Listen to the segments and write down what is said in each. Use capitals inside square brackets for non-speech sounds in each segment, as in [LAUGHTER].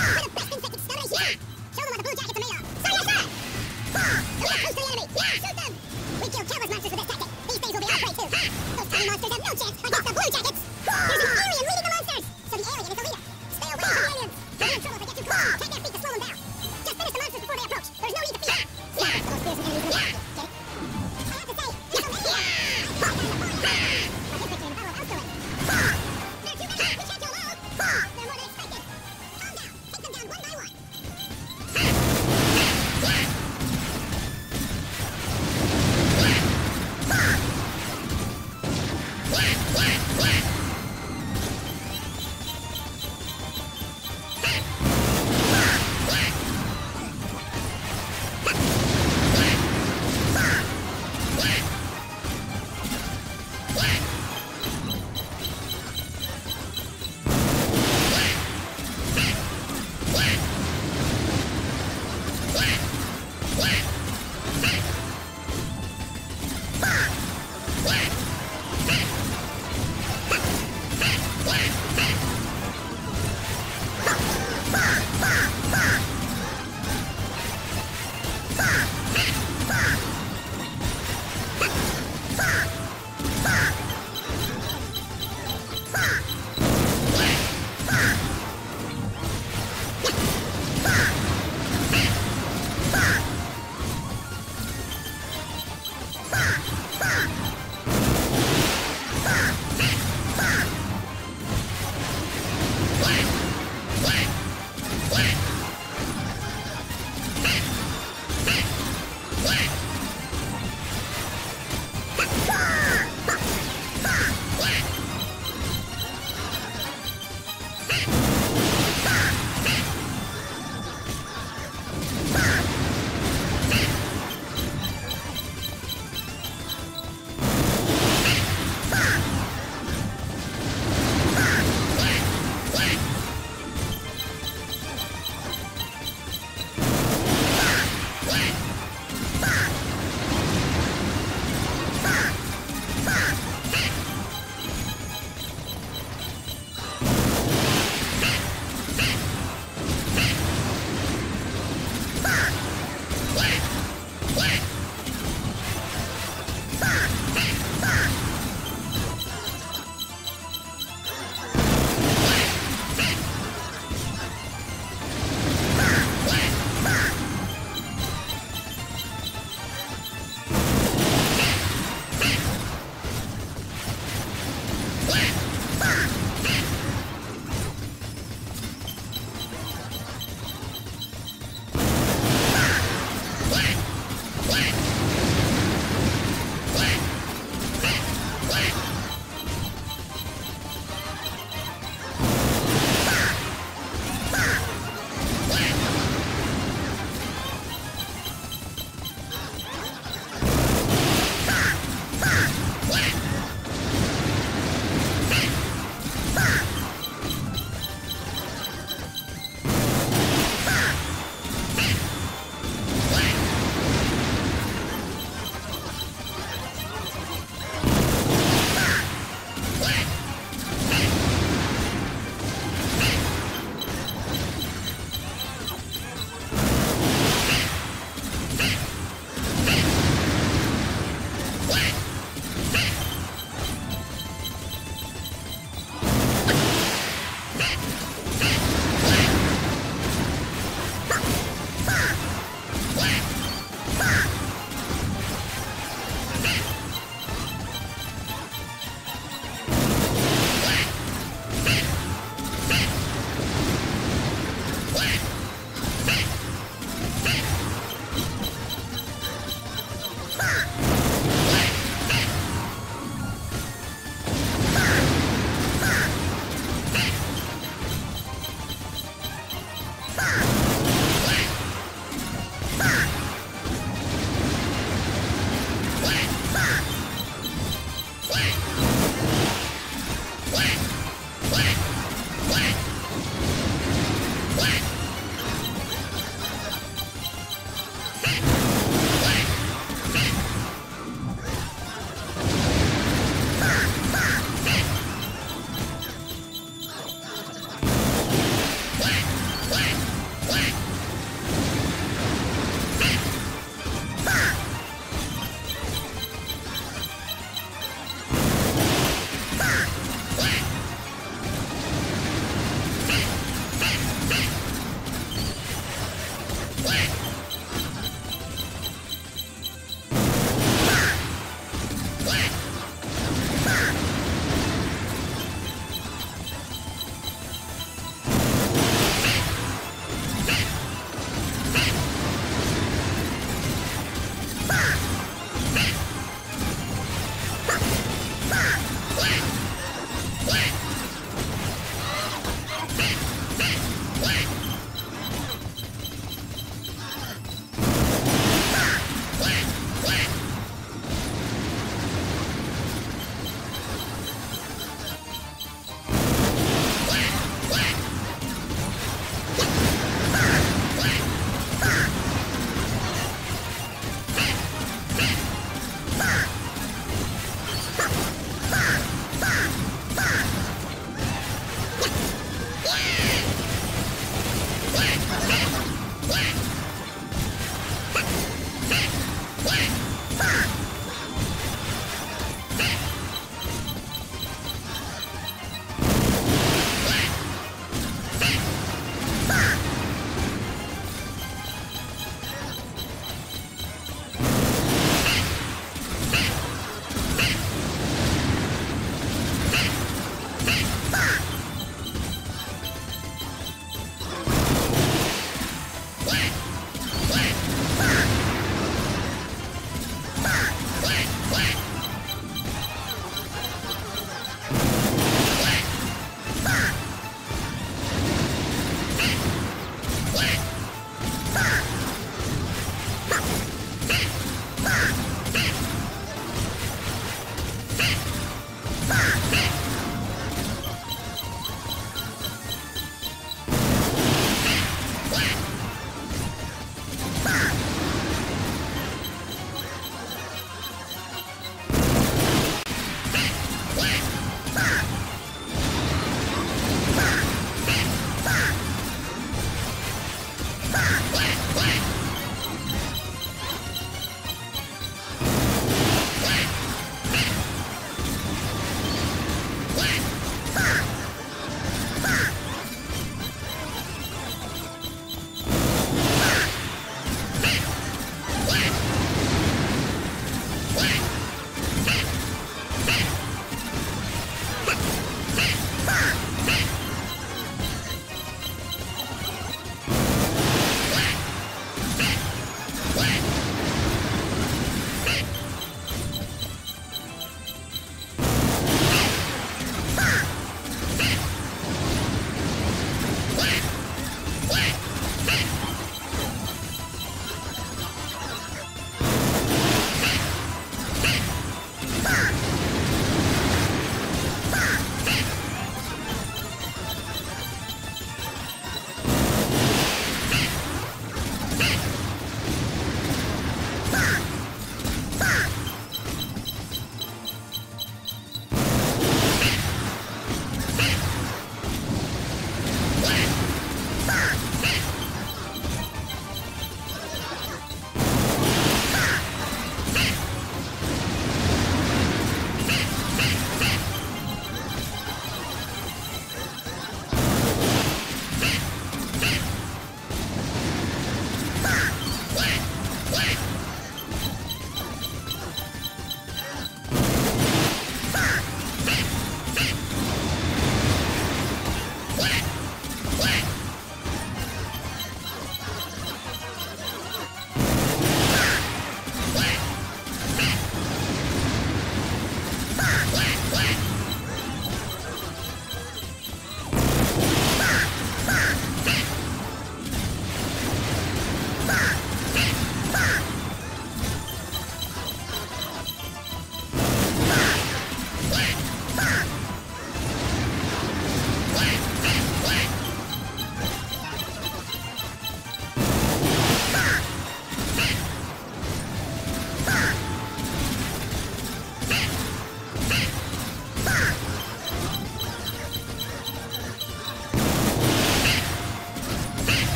Yeah. [LAUGHS]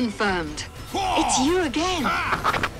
Confirmed. It's you again. Ah.